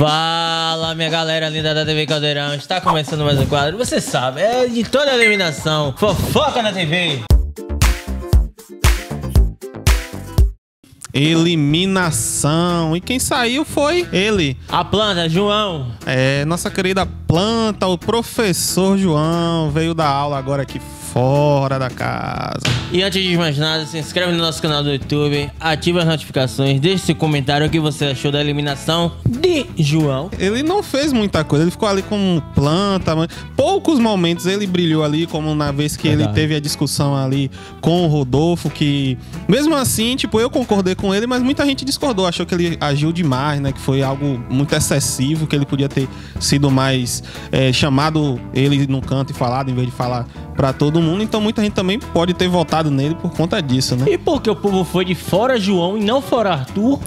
Fala, minha galera linda da TV Caldeirão. Está começando mais um quadro. Você sabe, é de toda a eliminação. Fofoca na TV. Eliminação. E quem saiu foi ele. A planta, João. É, nossa querida planta, o professor João, veio dar aula agora aqui fora da casa. E antes de mais nada, se inscreve no nosso canal do YouTube, ativa as notificações, deixe seu comentário o que você achou da eliminação de João. Ele não fez muita coisa, ele ficou ali como planta, mas poucos momentos ele brilhou ali, como na vez que Verdade. ele teve a discussão ali com o Rodolfo, que mesmo assim, tipo, eu concordei com ele, mas muita gente discordou, achou que ele agiu demais, né? Que foi algo muito excessivo, que ele podia ter sido mais é, chamado ele no canto e falado, em vez de falar pra todo mundo. Então muita gente também pode ter votado nele por conta disso, né? E porque o povo foi de fora João e não fora Arthur,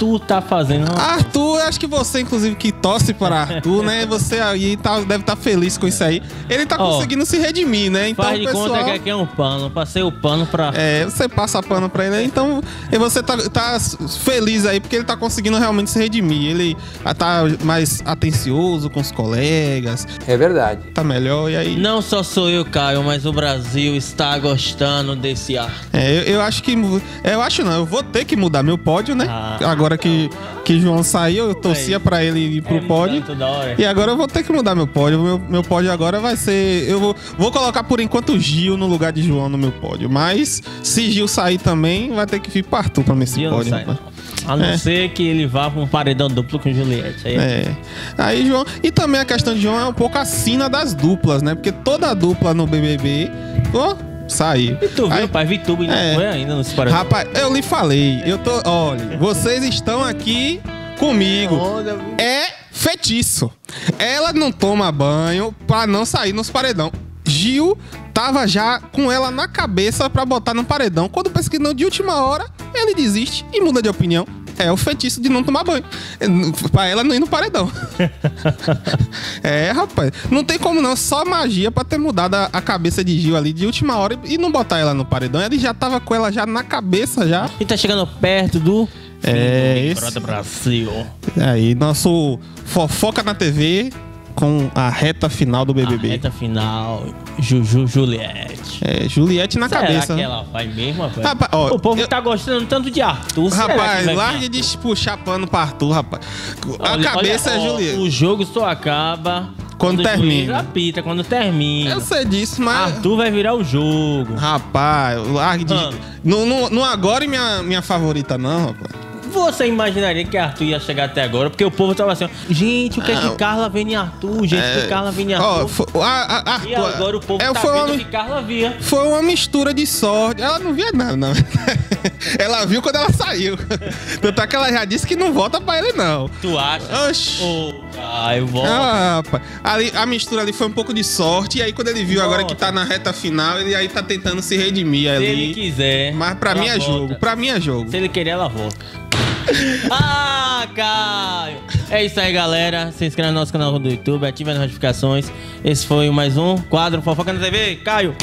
Arthur tá fazendo? Arthur, acho que você, inclusive, que torce para Arthur, né? Você aí tá- deve estar feliz com isso aí. Ele tá Ó, conseguindo se redimir, né? Então, Faz de pessoal, conta que aqui é um pano. Passei o pano pra. é, você passa pano pra ele, então e você tá, tá feliz aí porque ele tá conseguindo realmente se redimir. Ele tá mais atencioso com os colegas, É verdade. tá melhor e aí. Não só sou eu, Caio, mas o Brasil está gostando desse ar. É, eu, eu acho que. Eu acho não, eu vou ter que mudar meu pódio, né? Ah. Agora que, que João saiu, eu torcia pra ele ir pro É, pódio. E agora eu vou ter que mudar meu pódio. Meu, meu pódio agora vai ser. Eu vou, vou colocar por enquanto o Gil no lugar de João no meu pódio. Mas se Gil sair também, vai ter que vir para Arthur pra mim esse Gil pódio. A não É. ser que ele vá pra um paredão duplo com Juliette. Aí É. Aí, João. E também a questão de João é um pouco a sina das duplas, né? Porque toda dupla no BBB. Ó, saiu. E tu viu, Aí- pai? Vitube não É. ainda nos paredão. Rapaz, eu lhe falei. Eu tô. Olha, vocês estão aqui comigo. é feitiço. Ela não toma banho pra não sair nos paredão. Gil tava já com ela na cabeça pra botar no paredão. Quando pensa que não, de última hora, ele desiste e muda de opinião. É o feitiço de não tomar banho. É, Pra ela não ir no paredão. é, rapaz. Não tem como não. Só magia pra ter mudado a, a cabeça de Gil ali de última hora e não botar ela no paredão. Ele já tava com ela já na cabeça já. E tá chegando perto do. É, do esse- Brasil. Aí, nosso fofoca na TV com a reta final do A BBB. reta final, Juju Juliette. É, Juliette na Será cabeça. que ela vai mesmo, rapaz? Rapaz, ó, o povo eu- tá gostando tanto de Arthur. será Rapaz, vir? de puxar pano pra Arthur, rapaz. A Olha- cabeça olha, é ó, Juliette. O jogo só acaba Quando o juiz termina. apita, quando termina. Eu sei disso, mas. Arthur vai virar o jogo. Rapaz, largue de. Ah. Não, não, não agora minha, minha favorita, não, rapaz. Você imaginaria que Arthur ia chegar até agora? Porque o povo tava assim, ó, gente, o que é que Carla vem em Arthur? Gente, o que Carla vem em Ó, Arthur? foi- a, a, Arthur, e agora o povo é, tá foi vendo uma, que Carla via. Foi uma mistura de sorte. Ela não via nada, não. ela viu quando ela saiu. Tanto é que ela já disse que não volta pra ele, não. Tu acha? Oxi. Ô, Caio, volta. Ah, rapaz. Ali, a mistura ali foi um pouco de sorte. E aí, quando ele viu agora que tá na reta final, ele aí tá tentando se redimir Se ele ali. quiser. Mas pra mim é volta. jogo. Pra mim é jogo. Se ele querer, ela volta. ah, Caio! É isso aí, galera. Se inscreve no nosso canal do YouTube, ative as notificações. Esse foi mais um quadro Fofoca na TV. Caio!